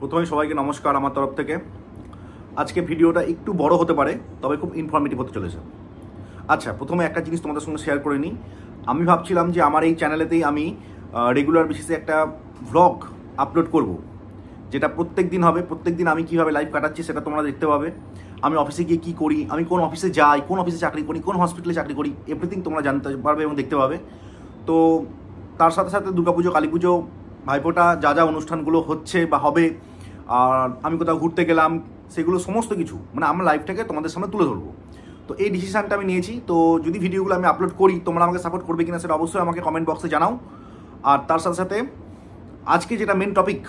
প্রথমে সবাইকে নমস্কার আমার তরফ থেকে। আজকে ভিডিওটা একটু বড় হতে পারে, তবে খুব ইনফরমেটিভ হতে চলেছে। আচ্ছা প্রথমে একটা জিনিস তোমাদের সঙ্গে শেয়ার করে নিই। আমি ভাবছিলাম যে আমার এই চ্যানেলেতেই আমি রেগুলার বেসিসে একটা ভ্লগ আপলোড করব, যেটা প্রত্যেক দিন হবে। প্রত্যেক দিন আমি কীভাবে লাইফ কাটাচ্ছি সেটা তোমরা দেখতে পাবে। আমি অফিসে গিয়ে কী করি, আমি কোন অফিসে যাই, কোন অফিসে চাকরি করি, কোন হসপিটালে চাকরি করি এভরিথিং তোমরা জানতে পারবে এবং দেখতে পাবে। তো, তার সাথে সাথে দুর্গাপুজো কালী পুজো ভাইফোঁটা যা যা অনুষ্ঠানগুলো হচ্ছে বা হবে, আর আমি কোথাও ঘুরতে গেলাম, সেগুলো সমস্ত কিছু মানে আমার লাইফটাকে তোমাদের সামনে তুলে ধরবো। তো এই ডিসিশানটা আমি নিয়েছি। তো যদি ভিডিওগুলো আমি আপলোড করি, তোমরা আমাকে সাপোর্ট করবে কিনা সেটা অবশ্যই আমাকে কমেন্ট বক্সে জানাও। আর তার সাথে সাথে, আজকে যেটা মেন টপিক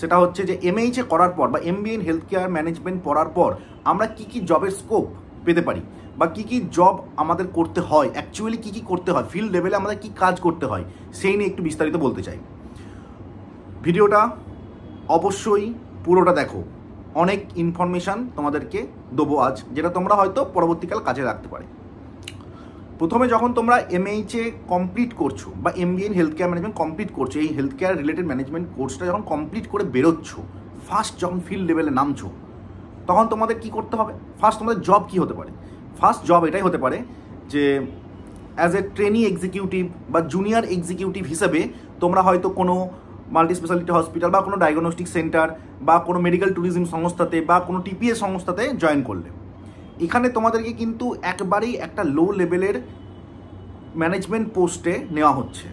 সেটা হচ্ছে যে এমএইচে করার পর বা MBA in health care management পড়ার পর আমরা কি কি জবের স্কোপ পেতে পারি? বা কি কি জব আমাদের করতে হয়? অ্যাকচুয়ালি কি কি করতে হয়? ফিল্ড লেভেলে আমাদের কি কাজ করতে হয়? সেই নিয়ে একটু বিস্তারিত বলতে চাই। ভিডিওটা অবশ্যই পুরোটা দেখো। অনেক ইনফরমেশান তোমাদেরকে দেবো আজ, যেটা তোমরা হয়তো পরবর্তীকাল কাজে রাখতে পারে। প্রথমে যখন তোমরা এমএইচে কমপ্লিট করছ বা MBA in health care management complete করছ, এই হেলথ কেয়ার রিলেটেড ম্যানেজমেন্ট কোর্সটা যখন কমপ্লিট করে বেরোচ্ছ ফার্স্ট যখন ফিল্ড লেভেলে নামছো, তখন তোমাদের কি করতে হবে? ফার্স্ট তোমাদের জব কি হতে পারে? ফার্স্ট জব এটাই হতে পারে যে অ্যাজ এ ট্রেনি এক্সিকিউটিভ বা জুনিয়র এক্সিকিউটিভ হিসেবে তোমরা হয়তো কোনো মাল্টি স্পেশালিটি হসপিটাল বা কোনো ডায়াগনস্টিক সেন্টার বা কোনো মেডিকেল ট্যুরিজম সংস্থাতে বা কোনো টিপিএ সংস্থাতে জয়েন করলে। এখানে তোমাদেরকে কিন্তু একবারেই একটা লো লেভেলের ম্যানেজমেন্ট পোস্টে নেওয়া হচ্ছে।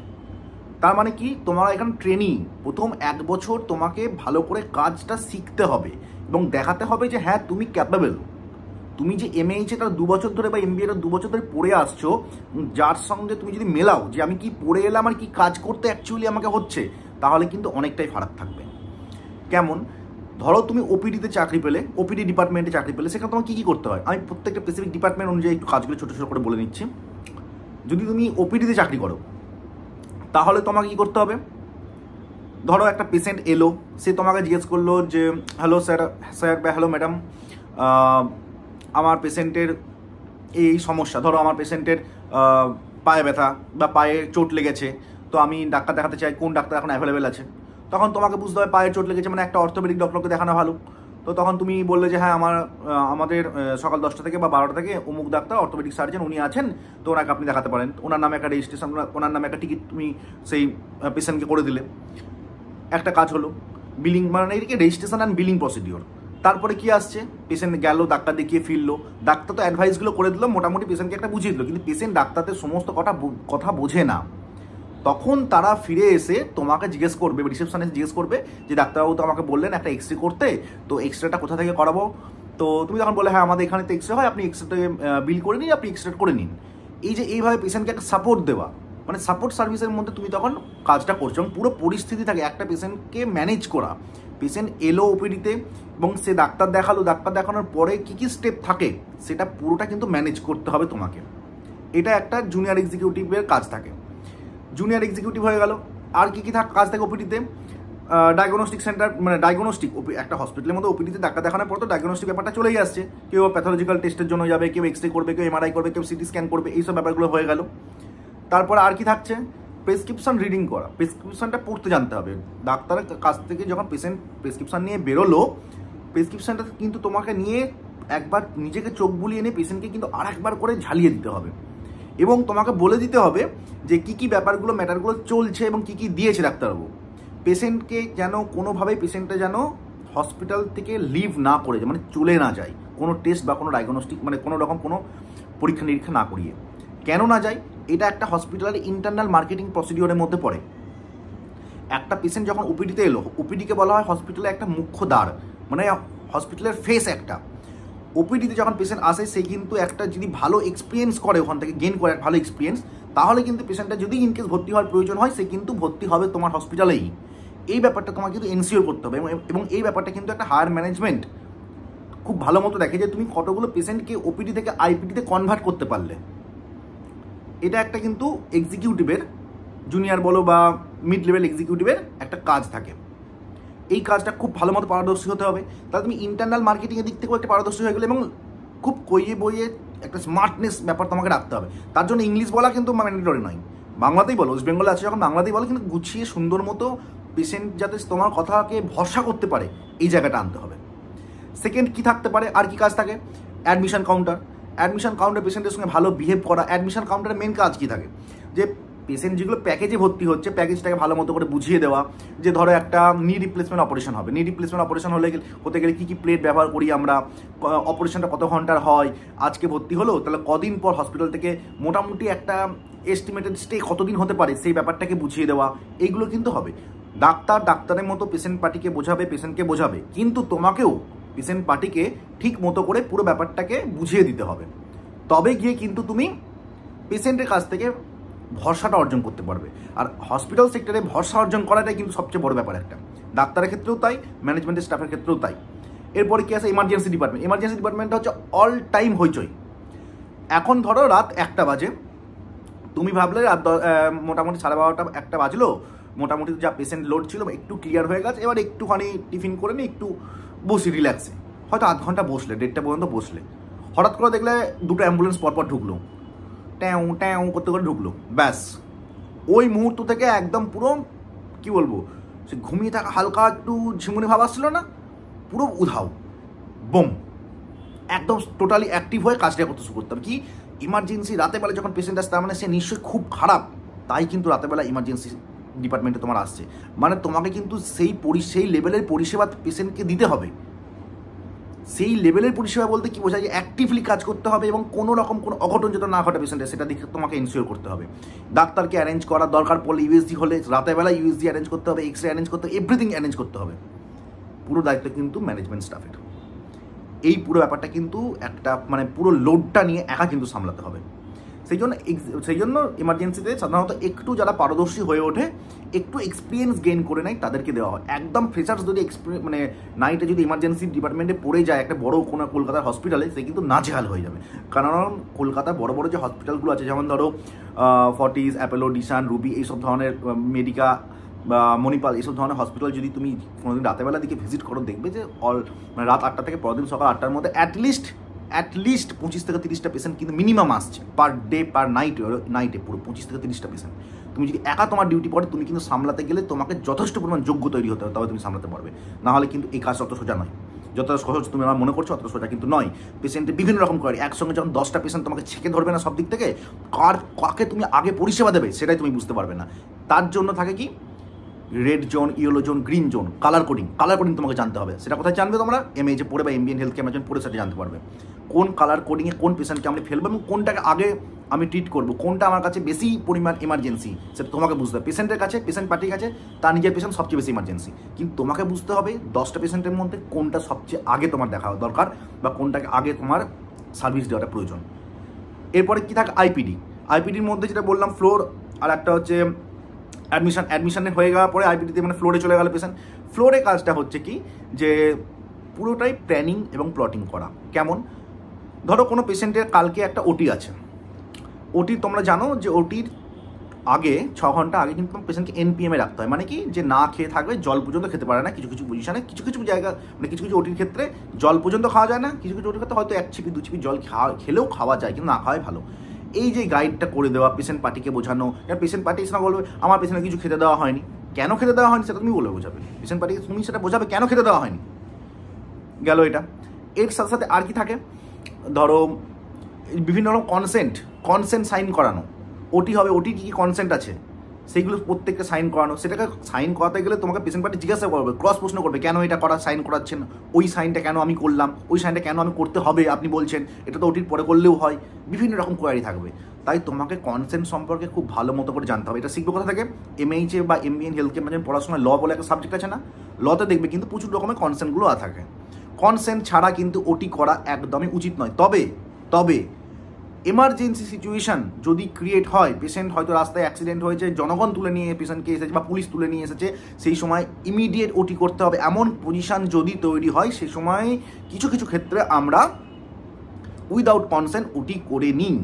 তার মানে কি? তোমরা এখানে ট্রেনিং প্রথম এক বছর তোমাকে ভালো করে কাজটা শিখতে হবে এবং দেখাতে হবে যে হ্যাঁ তুমি ক্যাপেবল তুমি যে এমএইচ এটা দু বছর ধরে বা এমবিএটা দু বছর ধরে পড়ে আসছো যার সঙ্গে তুমি যদি মেলাও, যে আমি কি পড়ে এলাম আর কি কাজ করতে অ্যাকচুয়ালি আমাকে হচ্ছে, তাহলে কিন্তু অনেকটাই ফারাক থাকবে। কেমন? ধরো তুমি ওপিডিতে চাকরি পেলে ওপিডি ডিপার্টমেন্টে চাকরি পেলে, সেখানে তোমার কী কী করতে হয়? আমি প্রত্যেকটা স্পেসিফিক ডিপার্টমেন্ট অনুযায়ী একটু কাজগুলো ছোটো ছোটো করে বলে নিচ্ছি। যদি তুমি ওপিডিতে চাকরি করো, তাহলে তোমাকে কী করতে হবে? ধরো একটা পেশেন্ট এলো, সে তোমাকে জিজ্ঞেস করল যে হ্যালো স্যার স্যার বা হ্যালো ম্যাডাম আমার পেশেন্টের এই সমস্যা, ধরো আমার পেশেন্টের পায়ে ব্যথা বা পায়ে চোট লেগেছে, তো আমি ডাক্তার দেখাতে চাই কোন ডাক্তার এখন অ্যাভেলেবেল আছে। তখন তোমাকে বুঝতে হবে পায়ের চোট লেগেছে মানে একটা অর্থোপেডিক ডক্টরকে দেখানো ভালো। তো তখন তুমি বললে যে হ্যাঁ আমার আমাদের সকাল দশটা থেকে বা বারোটা থেকে অমুক ডাক্তার অর্থোপেডিক সার্জন উনি আছেন, তো ওনাকে আপনি দেখাতে পারেন। ওনার নামে একটা রেজিস্ট্রেশন ওনার নামে একটা টিকিট তুমি সেই পেশেন্টকে করে দিলে। একটা কাজ হলো বিলিং মানে এদিকে রেজিস্ট্রেশন অ্যান্ড বিলিং প্রসিডিওর তারপরে কি আসছে? পেশেন্ট গেল, ডাক্তার দেখিয়ে ফিরলো। ডাক্তার তো অ্যাডভাইসগুলো করে দিল, মোটামুটি পেশেন্টকে একটা বুঝিয়ে দিল। কিন্তু পেশেন্ট ডাক্তারদের সমস্ত কথা কথা বোঝে না। তখন তারা ফিরে এসে তোমাকে জিজ্ঞেস করবে রিসেপশনে জিজ্ঞেস করবে যে, ডাক্তারবাবু, তো আমাকে বললেন একটা এক্স রে করতে, তো এক্স রেটা কোথা থেকে করাবো? তো তুমি যখন বলে হ্যাঁ আমাদের এখানে তো এক্স রে হয়, আপনি এক্স রে বিল করে নিন, আপনি এক্স রে করে নিন। এই যে, এইভাবে পেশেন্টকে একটা সাপোর্ট দেওয়া। মানে সাপোর্ট সার্ভিসের মধ্যে তুমি তখন কাজটা করছ এবং পুরো পরিস্থিতি থাকে একটা পেশেন্টকে ম্যানেজ করা। পেশেন্ট এলো ওপিডিতে এবং সে ডাক্তার দেখাল, ডাক্তার দেখানোর পরে কী কী স্টেপ থাকে সেটা পুরোটা কিন্তু ম্যানেজ করতে হবে তোমাকে। এটা একটা জুনিয়র এক্সিকিউটিভের কাজ থাকে। জুনিয়র এক্সিকিউটিভ হয়ে গেল। আর কী কী থাক, কাজ থাকে ওপিডিতে ডায়াগনস্টিক সেন্টার মানে ডায়াগনস্টিক একটা হসপিটালের মধ্যে ওপিডিতে ডাক্তার দেখানোর পর তো ডায়াগনস্টিক ব্যাপারটা চলেই আসছে। কেউ প্যাথোলজিক্যাল টেস্টের জন্য যাবে, কেউ এক্স রে করবে, কেউ এমআরআই করবে, কেউ সিটি স্ক্যান করবে, এইসব ব্যাপারগুলো হয়ে গেল। তারপর আর কি থাকছে? প্রেসক্রিপশন রিডিং করা। প্রেসক্রিপশনটা পড়তে জানতে হবে। ডাক্তারের কাছ থেকে যখন পেশেন্ট প্রেসক্রিপশন নিয়ে বেরোলো প্রেসক্রিপশনটা কিন্তু তোমাকে নিয়ে একবার নিজেকে চোখ বুলিয়ে নিয়ে পেশেন্টকে কিন্তু আর একবার করে ঝালিয়ে দিতে হবে। এবং তোমাকে বলে দিতে হবে যে কী কী ব্যাপারগুলো, ম্যাটারগুলো চলছে এবং কী কী দিয়েছে ডাক্তারবাবু। পেশেন্টকে যেন কোনোভাবেই পেশেন্টটা যেন হসপিটাল থেকে লিভ না করে মানে চলে না যায়, কোনো টেস্ট বা কোনো ডায়াগনস্টিক মানে কোনো রকম কোনো পরীক্ষা নিরীক্ষা না করিয়ে। কেন না যায়? এটা একটা হসপিটালের ইন্টারনাল মার্কেটিং প্রসিডিওরের মধ্যে পড়ে। একটা পেশেন্ট যখন ওপিডিতে এলো ওপিডিকে বলা হয় হসপিটালে একটা মুখ্য দ্বার মানে হসপিটালের ফেস একটা। ওপিডিতে যখন পেশেন্ট আসে, সে কিন্তু একটা যদি ভালো এক্সপিরিয়েন্স করে ওখান থেকে গেন করে, ভালো এক্সপিরিয়েন্স তাহলে কিন্তু পেশেন্টটা যদি ইনকেস ভর্তি হওয়ার প্রয়োজন হয়, সে কিন্তু ভর্তি হবে তোমার হসপিটালেই এই ব্যাপারটা তোমাকে কিন্তু এনসিওর করতে হবে এবং এই ব্যাপারটা কিন্তু একটা হায়ার ম্যানেজমেন্ট খুব ভালো মতো দেখে যে তুমি কতগুলো পেশেন্টকে ওপিডি থেকে আইপিডিতে কনভার্ট করতে পারলে। এটা একটা কিন্তু এক্সিকিউটিভের জুনিয়র বলো বা মিড লেভেল এক্সিকিউটিভের একটা কাজ থাকে। এই কাজটা খুব ভালো মতো পারদর্শী হতে হবে। তাহলে তুমি ইন্টারনাল মার্কেটিংয়ের দিক থেকেও একটা পারদর্শী হয়ে গেলে এবং খুব কইয়ে বইয়ে একটা স্মার্টনেস ব্যাপার তোমাকে রাখতে হবে। তার জন্য ইংলিশ বলা কিন্তু ম্যান্ডেটরি নয়। বাংলাতেই বলো ওয়েস্ট বেঙ্গলে আছে যখন বাংলাতেই বলো, কিন্তু গুছিয়ে সুন্দর মতো পেশেন্ট যাতে তোমার কথাকে ভরসা করতে পারে, এই জায়গাটা আনতে হবে। সেকেন্ড কি থাকতে পারে, আর কি কাজ থাকে? অ্যাডমিশন কাউন্টার অ্যাডমিশন কাউন্টার পেশেন্টের সঙ্গে ভালো বিহেভ করা অ্যাডমিশন কাউন্টারের মেন কাজ কী থাকে? যে পেশেন্ট যেগুলো প্যাকেজে ভর্তি হচ্ছে প্যাকেজটাকে ভালো মতো করে বুঝিয়ে দেওয়া, যে ধরো একটা নি রিপ্লেসমেন্ট অপারেশন হবে। নি রিপ্লেসমেন্ট অপারেশন হলে হতে গেলে কী কী প্লেট ব্যবহার করি আমরা অপারেশনটা কত ঘণ্টার হয়, আজকে ভর্তি হলো, তাহলে কদিন পর হসপিটাল থেকে মোটামুটি একটা এস্টিমেটেড স্টে কতদিন হতে পারে, সেই ব্যাপারটাকে বুঝিয়ে দেওয়া এইগুলো কিন্তু হবে। ডাক্তার ডাক্তারের মতো পেশেন্ট পার্টিকে বোঝাবে পেশেন্টকে বোঝাবে, কিন্তু তোমাকেও পেশেন্ট পার্টিকে ঠিক মতো করে পুরো ব্যাপারটাকে বুঝিয়ে দিতে হবে। তবে গিয়ে কিন্তু তুমি পেশেন্টের কাছ থেকে ভরসাটা অর্জন করতে পারবে। আর হসপিটাল সেক্টরে ভরসা অর্জন করাটাই কিন্তু সবচেয়ে বড় ব্যাপার একটা। ডাক্তারের ক্ষেত্রেও তাই, ম্যানেজমেন্টের স্টাফের ক্ষেত্রেও তাই। এরপরে কি আছে? ইমার্জেন্সি ডিপার্টমেন্ট ইমার্জেন্সি ডিপার্টমেন্টটা হচ্ছে অল টাইম হইচই। এখন ধরো রাত একটা বাজে। তুমি ভাবলে রাত মোটামুটি সাড়ে বারোটা একটা বাজলো। মোটামুটি যা পেশেন্ট লোড ছিল, একটু ক্লিয়ার হয়ে গেছে। এবার একটুখানি টিফিন করে নিয়ে একটু বসি রিল্যাক্সে হয়তো আধ ঘণ্টা বসলে, দেড়টা পর্যন্ত বসলে। হঠাৎ করে দেখলে দুটো অ্যাম্বুলেন্স পরপর ঢুকলো। ট্যাও ট্যাও করতে করে ঢুকলো। ব্যাস। ওই মুহূর্ত থেকে একদম পুরো, কি বলব, সে ঘুমিয়ে থাকা হালকা একটু ঝিমুনি ভাব আসছিল না? পুরো উধাও। বোম। একদম টোটালি অ্যাক্টিভ হয়ে কাজটা করতে শুরু করতাম। কি? ইমার্জেন্সি রাতে বেলা যখন পেশেন্ট আসে, তার মানে সে নিশ্চয়ই খুব খারাপ। তাই কিন্তু রাতেবেলা ইমার্জেন্সি ডিপার্টমেন্টে তোমার আসছে। মানে তোমাকে কিন্তু সেই পরি, সেই লেভেলের পরিষেবা পেশেন্টকে দিতে হবে। সেই লেভেলের পরিষেবা বলতে কি বোঝায় যে অ্যাক্টিভলি কাজ করতে হবে এবং কোনো রকম কোনো অঘটন যেন না ঘটে পেশেন্টের সেটা দেখে তোমাকে ইনসিওর করতে হবে। ডাক্তারকে অ্যারেঞ্জ করা দরকার, পড়লে ইউএসজি হলে রাতের বেলা ইউএসজি অ্যারেঞ্জ করতে হবে এক্স রে অ্যারেঞ্জ করতে হবে এভরিথিং অ্যারেঞ্জ করতে হবে। পুরো দায়িত্ব কিন্তু ম্যানেজমেন্ট স্টাফের এই পুরো ব্যাপারটা কিন্তু একটা মানে পুরো লোডটা নিয়ে একা কিন্তু সামলাতে হবে। সেই জন্য সেই জন্য ইমার্জেন্সিতে সাধারণত একটু যারা পারদর্শী হয়ে ওঠে, একটু এক্সপিরিয়েন্স গেইন করে নেয়, তাদেরকে দেওয়া হয়। একদম ফ্রেশার্স যদি মানে নাইটে যদি ইমার্জেন্সি ডিপার্টমেন্টে পড়ে যায় একটা বড় কোনো কলকাতার হসপিটালে সে কিন্তু নাজেহাল হয়ে যাবে। কারণ কলকাতার বড় বড় যে হসপিটালগুলো আছে, যেমন ধরো ফর্টিস অ্যাপেলো ডিসান রুবি এইসব ধরনের মেডিকা বা মণিপাল এইসব ধরনের হসপিটাল যদি তুমি কোনোদিন রাতেরবেলা দিকে ভিজিট করো, দেখবে যে অল মানে রাত আটটা থেকে পরের দিন সকাল আটটার মধ্যে অ্যাটলিস্ট অ্যাটলিস্ট পঁচিশ থেকে তিরিশটা পেশেন্ট কিন্তু মিনিমাম আসছে পার ডে পার নাইট নাইটে পুরো পঁচিশ থেকে তিরিশটা পেশেন্ট তুমি যদি একা তোমার ডিউটি পড়ে, তুমি কিন্তু সামলাতে গেলে তোমাকে যথেষ্ট পরিমাণ যোগ্য তৈরি হতে হবে, তবে তুমি সামলাতে পারবে। নাহলে কিন্তু এই কাজ অত সোজা নয়। যতটা সহজ তুমি আমার মনে করছ অত সোজা কিন্তু নয়। পেশেন্টের বিভিন্ন রকম করে একসঙ্গে যখন দশটা পেশেন্ট তোমাকে ছেঁকে ধরবে না সব দিক থেকে, কার, কাকে তুমি আগে পরিষেবা দেবে, সেটাই তুমি বুঝতে পারবে না। তার জন্য থাকে কি red zone yellow zone green zone colour coding colour coding তোমাকে জানতে হবে। সেটা কোথায় জানবে তোমরা? এম যে পড়ে বা এমবিএন হেলথ কেয়ার পড়ে সেটা জানতে পারবে। কোন কালার কোডিংয়ে কোন পেশেন্টকে আমি ফেলব এবং কোনটাকে আগে আমি ট্রিট করব? কোনটা আমার কাছে বেশি পরিমাণ এমার্জেন্সি সেটা তোমাকে বুঝতে হবে। পেশেন্টের কাছে পেশেন্ট পার্টির কাছে তার নিজের পেশেন্ট সবচেয়ে বেশি ইমার্জেন্সি কিন্তু তোমাকে বুঝতে হবে দশটা পেশেন্টের মধ্যে কোনটা সবচেয়ে আগে তোমার দেখা দরকার বা কোনটাকে আগে তোমার সার্ভিস দেওয়াটা প্রয়োজন। এরপরে কী থাকে? আইপিডি আইপিডির মধ্যে যেটা বললাম ফ্লোর আর একটা হচ্ছে অ্যাডমিশন অ্যাডমিশনে হয়ে যাওয়ার পরে আইপিডিতে মানে ফ্লোরে চলে গেল পেশেন্ট ফ্লোরে কাজটা হচ্ছে কি? যে পুরোটাই প্ল্যানিং এবং প্লটিং করা। কেমন? ধরো কোনো পেশেন্টের কালকে একটা ওটি আছে। ওটি তোমরা জানো যে ওটির আগে, ছ ঘণ্টা আগে কিন্তু পেশেন্টকে এনপিএমে রাখতে হয়। মানে কি? যে না খেয়ে থাকবে জল পর্যন্ত খেতে পারে না, কিছু কিছু পজিশনে কিছু কিছু জায়গা মানে কিছু কিছু ওটির ক্ষেত্রে জল পর্যন্ত খাওয়া যায় না, কিছু কিছু ওটির ক্ষেত্রে হয়তো এক ছিপি, দু ছিপি জল খাওয়া, খেলেও খাওয়া যায়, কিন্তু না খাওয়াই ভালো। এই যে গাইডটা করে দেওয়া পেশেন্ট পার্টিকে বোঝানো পেশেন্ট পার্টি না বলবে, আমার পেশেন্টে কিছু খেতে দেওয়া হয়নি। কেন খেতে দেওয়া হয়নি? সেটা তুমি বলে বোঝাবে। পেশেন্ট পার্টিকে তুমি সেটা বোঝাবে কেন খেতে দেওয়া হয়নি? গেল এটা। এর সাথে সাথে আর কি থাকে? ধরো, বিভিন্ন রকম কনসেন্ট কনসেন্ট সাইন করানো। ওটি হবে ওটি কী কী কনসেন্ট আছে? সেইগুলো প্রত্যেককে সাইন করানো। সেটাকে সাইন করাতে গেলে তোমাকে পেশেন্ট পার্টি জিজ্ঞাসা করবে, ক্রস প্রশ্ন করবে, কেন এটা করা, সাইন করাচ্ছেন? ওই সাইনটা কেন আমি করলাম? ওই সাইনটা কেন আমি করতে হবে? আপনি বলছেন, এটা তো ওটির পরে করলেও হয়। বিভিন্ন রকম কোয়ারি থাকবে। তাই তোমাকে কনসেন্ট সম্পর্কে খুব ভালো মতো করে জানতে হবে। এটা শিখবে কোথা থেকে? এমএইচে বা এমবিএন হেলথ কেয়ার পড়াশোনায় ল বলে একটা সাবজেক্ট আছে না? লতে দেখবে কিন্তু প্রচুর রকমের কনসেন্টগুলো থাকে। কনসেন্ট ছাড়া কিন্তু ওটি করা একদমই উচিত নয়। তবে তবে এমার্জেন্সি সিচুয়েশন যদি ক্রিয়েট হয় পেশেন্ট হয়তো রাস্তায় অ্যাক্সিডেন্ট হয়েছে, জনগণ তুলে নিয়ে পেশেন্টকে এসেছে বা পুলিশ তুলে নিয়ে এসেছে, সেই সময় ইমিডিয়েট ওটি করতে হবে। এমন পজিশন যদি তৈরি হয়, সে সময় কিছু কিছু ক্ষেত্রে আমরা উইদাউট কনসেন্ট ওটি করে নিই।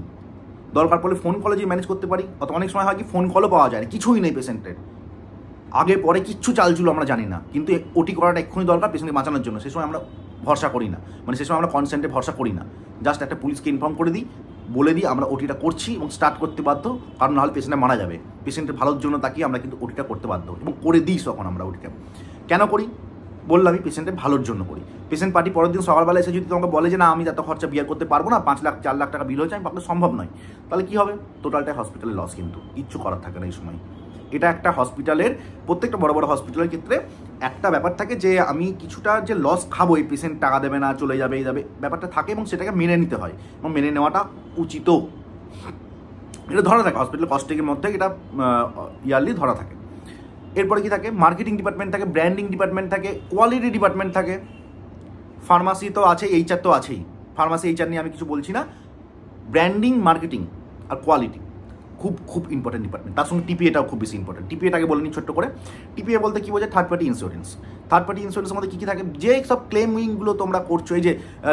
দরকার পড়লে ফোন কলে যে ম্যানেজ করতে পারি। অত অনেক সময় হয় কি ফোন কলও পাওয়া যায় না, কিছুই নেই পেশেন্টের আগে, পরে কিচ্ছু চালচুলো আমরা জানি না। কিন্তু ওটি করাটা এক্ষুনি দরকার পেশেন্টকে বাঁচানোর জন্য। সে সময় আমরা ভরসা করি না। মানে সে সময় আমরা কনসেন্টে ভরসা করি না। জাস্ট একটা পুলিশকে ইনফর্ম করে দিই। বলে দিই আমরা ওটিটা করছি এবং স্টার্ট করতে বাধ্য, কারণ নাহলে পেশেন্টে মারা যাবে। পেশেন্টের ভালোর জন্য তাকিয়ে আমরা কিন্তু ওটিটা করতে বাধ্য। এবং করে দিই তখন আমরা ওটিটা কেন করি? বললাম আমি পেশেন্টের ভালোর জন্য করি। পেশেন্ট পার্টি পরের দিন সকালবেলা এসে যদি তোমাকে বলে যে না, আমি এত খরচা বিয়ার করতে পারব না, পাঁচ লাখ, চার লাখ টাকা বিল হয়েছে, আমি সম্ভব নয়। তাহলে কী হবে? টোটালটাই হসপিটালে লস কিন্তু। কিচ্ছু করার থাকে না এই সময়। এটা একটা হসপিটালের প্রত্যেকটা বড় বড় হসপিটালের ক্ষেত্রে একটা ব্যাপার থাকে যে আমি কিছুটা যে লস খাব এই পেশেন্ট টাকা দেবে না, চলে যাবে, এই যাবে, ব্যাপারটা থাকে এবং সেটাকে মেনে নিতে হয় এবং মেনে নেওয়াটা উচিত। এটা ধরা থাকে হসপিটাল কস্টিংয়ের মধ্যে এটা ইয়ারলি ধরা থাকে। এরপরে কি থাকে? মার্কেটিং ডিপার্টমেন্ট থাকে ব্র্যান্ডিং ডিপার্টমেন্ট থাকে কোয়ালিটি ডিপার্টমেন্ট থাকে। ফার্মাসি তো আছে এইচআর তো আছেই। ফার্মাসি এইচআর নিয়ে আমি কিছু বলছি না। ব্র্যান্ডিং মার্কেটিং আর কোয়ালিটি খুব খুব ইম্পর্টেন্ট ডিপার্টমেন্ট তার সঙ্গে টিপিএটাও খুব বেশি ইম্পর্টেন্ট টিপিএটাকে বলে নিই ছোট্ট করে। টিপিএ বলতে কি বোঝায়? Third party insurance third party ইন্স্যুরেন্সের মধ্যে কী কী থাকে? যে সব ক্লেমিংগুলো তোমরা করছ, এই যে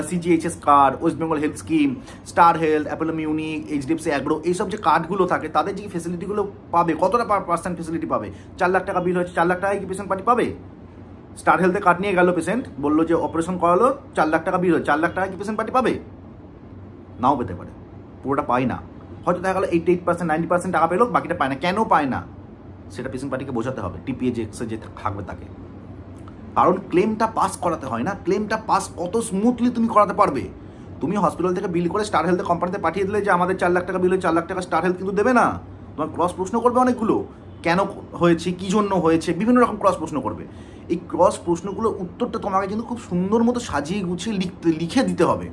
CGHS card West Bengal health scheme Star Health Apollo Munich HDFC agro এইসব যে কার্ডগুলো থাকে, তাদের যে ফেসিলিটিগুলো পাবে, কতটা পার্সেন্ট ফেসিলিটি পাবে? চার লাখ টাকা বিল হয়েছে, চার লাখ টাকায় কি পেশেন্ট পার্টি পাবে? স্টার হেলথে কার্ড নিয়ে গেল পেশেন্ট বলল যে অপারেশন করালো, চার লাখ টাকা বিল হয়েছে, চার লাখ টাকা কি পেশেন্ট পার্টি পাবে? নাও পেতে পারে। পুরোটা পাই না। হয়তো দেখা গেলো eighty eight percent ninety percent টাকা পেল, বাকিটা পায় না। কেন পায় না? সেটা পেশেন্ট পার্টিকে বোঝাতে হবে টিপিএ যে যে থাকবে তাকে। কারণ ক্লেমটা পাস করাতে হয় না। ক্লেমটা পাস কত স্মুথলি তুমি করাতে পারবে। তুমি হসপিটাল থেকে বিল করে স্টার হেলথে কোম্পানিতে পাঠিয়ে দিলে যে আমাদের চার লাখ টাকা বিল চার লাখ টাকা স্টার হেলথ কিন্তু দেবে না। তোমার ক্রস প্রশ্ন করবে অনেকগুলো। কেন হয়েছে? কী জন্য হয়েছে? বিভিন্ন রকম ক্রস প্রশ্ন করবে। এই ক্রস প্রশ্নগুলোর উত্তরটা তোমাকে কিন্তু খুব সুন্দর মতো সাজিয়ে গুছিয়ে লিখতে, লিখে দিতে হবে।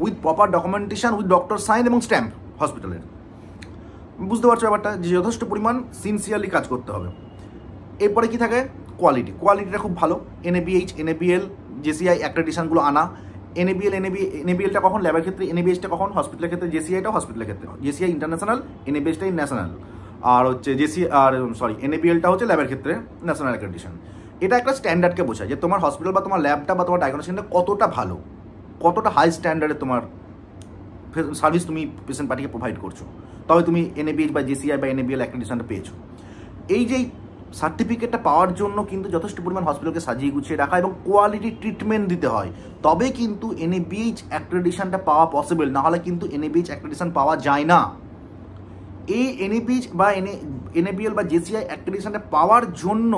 With proper documentation with doctor sign এবং স্ট্যাম্প হসপিটালের। বুঝতে পারছ ব্যাপারটা? যে যথেষ্ট পরিমাণ সিনসিয়ারলি কাজ করতে হবে। এরপরে কি থাকে? কোয়ালিটি কোয়ালিটিটা খুব ভালো। এনএবিএইচ এনএবিএল জেসিআই অ্যাক্রেডিশনগুলো আনা। এনএবিএল এনএবি এনএবিএলটা কখন? ল্যাবের ক্ষেত্রে এনএবিএইচটা কখন? হসপিটালের ক্ষেত্রে জেসিআইটা হসপিটালের ক্ষেত্রে। জেসিআই ইন্টারন্যাশনাল এনএবিএইচটা ন্যাশনাল আর হচ্ছে জেসি আর সরি এনএবিএলটা হচ্ছে ল্যাবের ক্ষেত্রে ন্যাশনাল অ্যাক্রেডিশন এটা একটা স্ট্যান্ডার্ডকে বোঝায় যে তোমার হসপিটাল বা তোমার ল্যাবটা বা তোমার ডায়াগনোসিসটা কতটা ভালো, কতটা হাই স্ট্যান্ডার্ডে তোমার সার্ভিস তুমি পেশেন্ট পার্টিকে প্রোভাইড করছ তবে তুমি এনএবিএইচ বা জেসিআই বা এনএবিএল অ্যাক্রেডিশনটা পেয়েছ এই যে সার্টিফিকেটটা পাওয়ার জন্য কিন্তু যথেষ্ট পরিমাণ হসপিটালকে সাজিয়ে গুছিয়ে রাখা এবং কোয়ালিটি ট্রিটমেন্ট দিতে হয়। তবে কিন্তু এনএবিএইচ অ্যাক্রেডিশনটা পাওয়া পসিবল না হলে কিন্তু এনএবিএইচ অ্যাক্রেডিশন পাওয়া যায় না। এই এনএবিএইচ বা এনএ এনএবিএল বা জেসিআই অ্যাক্রেডিশনটা পাওয়ার জন্য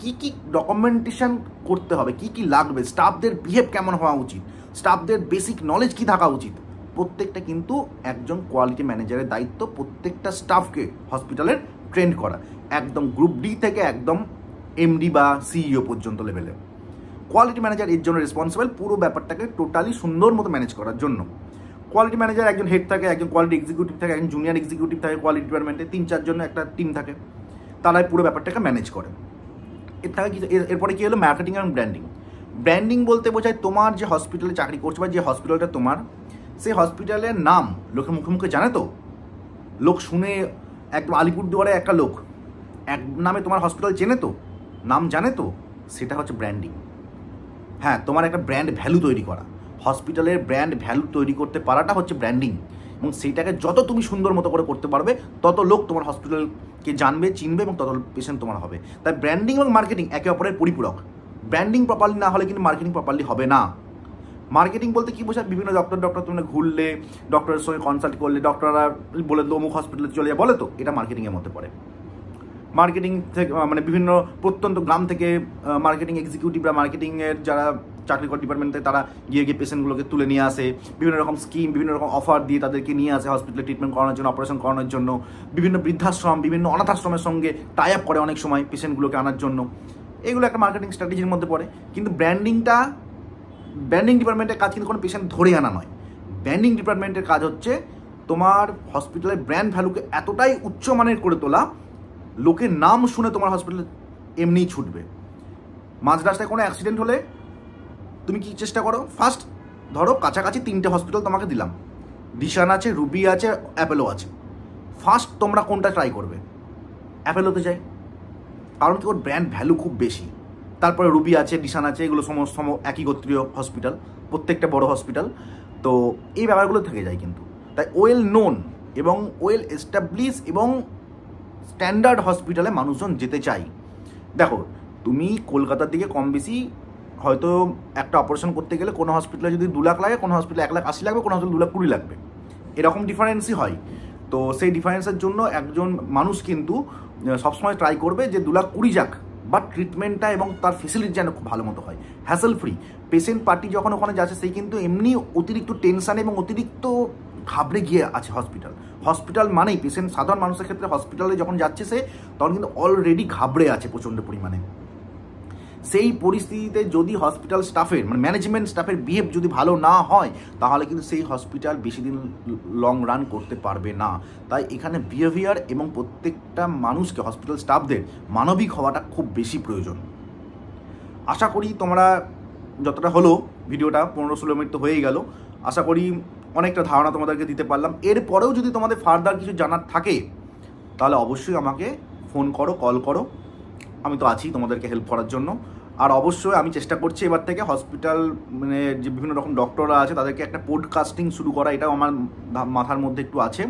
কি কি ডকুমেন্টেশন করতে হবে, কি কি লাগবে স্টাফদের বিহেভ কেমন হওয়া উচিত স্টাফদের বেসিক নলেজ কি থাকা উচিত প্রত্যেকটা কিন্তু একজন কোয়ালিটি ম্যানেজারের দায়িত্ব প্রত্যেকটা স্টাফকে হসপিটালের ট্রেন্ড করা। একদম গ্রুপ ডি থেকে একদম এমডি বা সিইও পর্যন্ত লেভেলে কোয়ালিটি ম্যানেজার এর জন্য রেসপন্সিবল পুরো ব্যাপারটাকে টোটালি সুন্দর মতো ম্যানেজ করার জন্য। কোয়ালিটি ম্যানেজার একজন হেড থাকে, একজন কোয়ালিটি এক্সিকিউটিভ থাকে, একজন জুনিয়র এক্সিকিউটিভ থাকে কোয়ালিটি ডিপার্টমেন্টে তিন চারজন একটা টিম থাকে। তারাই পুরো ব্যাপারটাকে ম্যানেজ করে। এর থাকে কি এরপরে কী হলো? মার্কেটিং এবং ব্র্যান্ডিং ব্র্যান্ডিং বলতে বোঝায় তোমার যে হসপিটালে চাকরি করছ বা যে হসপিটালটা তোমার সেই হসপিটালের নাম লোকের মুখে মুখে জানে তো? লোক শুনে একদম আলিপুরদুয়ারে একটা লোক, এক নামে তোমার হসপিটাল চেনে তো? নাম জানে তো? সেটা হচ্ছে ব্র্যান্ডিং। হ্যাঁ তোমার একটা ব্র্যান্ড ভ্যালু তৈরি করা। হসপিটালের ব্র্যান্ড ভ্যালু তৈরি করতে পারাটা হচ্ছে ব্র্যান্ডিং। এবং সেইটাকে যত তুমি সুন্দর মতো করে করতে পারবে, তত লোক তোমার হসপিটালকে জানবে, চিনবে এবং তত পেশেন্ট তোমার হবে। তাই ব্র্যান্ডিং এবং মার্কেটিং একে অপরের পরিপূরক। ব্র্যান্ডিং প্রপারলি না হলে কিন্তু মার্কেটিং প্রপারলি হবে না। মার্কেটিং বলতে কি বোঝায়? বিভিন্ন ডক্টর ডক্টর তুমি ঘুরলে ডক্টরের সঙ্গে কনসাল্ট করলে ডক্টররা বলে দিল, অমুক হসপিটালে চলে যায় বলে তো, এটা মার্কেটিংয়ের মধ্যে পড়ে। মার্কেটিং থেকে মানে বিভিন্ন প্রত্যন্ত গ্রাম থেকে মার্কেটিং এক্সিকিউটিভরা মার্কেটিংয়ের যারা চাকরি করে ডিপার্টমেন্টে তারা গিয়ে গিয়ে পেশেন্টগুলোকে তুলে নিয়ে আসে। বিভিন্ন রকম স্কিম বিভিন্ন রকম অফার দিয়ে তাদেরকে নিয়ে আসে হসপিটালে ট্রিটমেন্ট করানোর জন্য অপারেশন করানোর জন্য। বিভিন্ন বৃদ্ধাশ্রম, বিভিন্ন অনাথাশ্রমের সঙ্গে টাই আপ করে অনেক সময় পেশেন্টগুলোকে আনার জন্য। এগুলো একটা মার্কেটিং স্ট্র্যাটেজির মধ্যে পড়ে। কিন্তু ব্র্যান্ডিংটা ব্র্যান্ডিং ডিপার্টমেন্টের কাজ কিন্তু কোনো পেশেন্ট ধরে আনা নয়। ব্র্যান্ডিং ডিপার্টমেন্টের কাজ হচ্ছে তোমার হসপিটালের ব্র্যান্ড ভ্যালুকে এতটাই উচ্চমানের করে তোলা, লোকের নাম শুনে তোমার হসপিটালে এমনিই ছুটবে। মাঝ রাস্তায় কোনো অ্যাক্সিডেন্ট হলে তুমি কি চেষ্টা করো? ফার্স্ট ধরো কাছাকাছি তিনটে হসপিটাল তোমাকে দিলাম। দিশান আছে রুবি আছে অ্যাপেলো আছে। ফার্স্ট তোমরা কোনটা ট্রাই করবে? অ্যাপেলোতে যাই। কারণ কি ওর ব্র্যান্ড ভ্যালু খুব বেশি। তারপরে রুবি আছে ডিশান আছে, এগুলো সমস্ত একই গোত্রীয় হসপিটাল প্রত্যেকটা বড় হসপিটাল তো এই ব্যাপারগুলো থেকে যায় কিন্তু। তাই ওয়েল নোন এবং ওয়েল এস্টাবলিশ এবং স্ট্যান্ডার্ড হসপিটালে মানুষজন যেতে চাই দেখো, তুমি কলকাতার দিকে কম বেশি হয়তো একটা অপারেশন করতে গেলে কোনো হসপিটালে যদি দু লাখ লাগে, কোনো হসপিটালে এক লাখ আশি লাগবে, কোনো হসপিটালে দু লাখ কুড়ি লাগবে। এরকম ডিফারেন্সই হয়। তো সেই ডিফারেন্সের জন্য একজন মানুষ কিন্তু সবসময় ট্রাই করবে যে দু লাখ কুড়ি যাক। বাট ট্রিটমেন্টটা এবং তার ফেসিলিটি যেন খুব ভালো মতো হয়। হ্যাসেল ফ্রি পেশেন্ট পার্টি যখন ওখানে যাচ্ছে সেই কিন্তু এমনি অতিরিক্ত টেনশান এবং অতিরিক্ত ঘাবড়ে গিয়ে আছে হসপিটাল হসপিটাল মানেই পেশেন্ট সাধারণ মানুষের ক্ষেত্রে হসপিটালে যখন যাচ্ছে সে, তখন কিন্তু অলরেডি ঘাবড়ে আছে প্রচণ্ড পরিমাণে। সেই পরিস্থিতিতে যদি হসপিটাল স্টাফের মানে ম্যানেজমেন্ট স্টাফের বিহেভ যদি ভালো না হয়, তাহলে কিন্তু সেই হসপিটাল বেশি দিন লং রান করতে পারবে না। তাই এখানে বিহেভিয়ার এবং প্রত্যেকটা মানুষকে হসপিটাল স্টাফদের মানবিক হওয়াটা খুব বেশি প্রয়োজন। আশা করি তোমরা যতটা হলো, ভিডিওটা পনেরো ষোলো মিনিট তো হয়েই গেল, আশা করি অনেকটা ধারণা তোমাদেরকে দিতে পারলাম। এরপরেও যদি তোমাদের ফার্দার কিছু জানার থাকে, তাহলে অবশ্যই আমাকে ফোন করো কল করো। আমি তো আছি তোমাদেরকে হেল্প করার জন্য। আর অবশ্যই আমি চেষ্টা করছি এবার থেকে হসপিটাল মানে যে বিভিন্ন রকম ডক্টররা আছে, তাদেরকে একটা পোডকাস্টিং শুরু করা, এটাও আমার মাথার মধ্যে একটু আছে।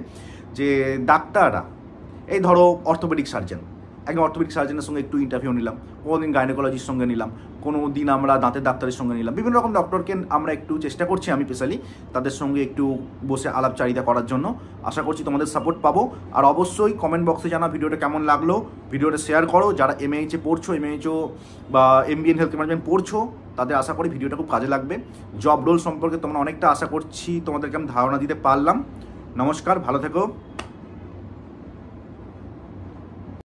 যে ডাক্তাররা, এই ধরো অর্থোপেডিক সার্জন একজন অর্থোপেডিক সার্জনের সঙ্গে একটু ইন্টারভিউ নিলাম কোনো দিন গাইনোকোলজির সঙ্গে নিলাম কোনো দিন আমরা দাঁতের ডাক্তারের সঙ্গে নিলাম, বিভিন্ন রকম ডক্টরকে আমরা একটু চেষ্টা করছি আমি স্পেশালি তাদের সঙ্গে একটু বসে আলাপচারিতা করার জন্য। আশা করছি তোমাদের সাপোর্ট পাবো। আর অবশ্যই কমেন্ট বক্সে জানা ভিডিওটা কেমন লাগল, ভিডিওটা শেয়ার করো। যারা এমএইচে পড়ছো এমএইচও বা এমবিএন হেলথ ম্যানেজমেন্ট পড়ছো, তাদের আশা করি ভিডিওটা খুব কাজে লাগবে। জব রোল সম্পর্কে তোমরা অনেকটা আশা করছি, তোমাদেরকে আমি ধারণা দিতে পারলাম। নমস্কার, ভালো থেকো।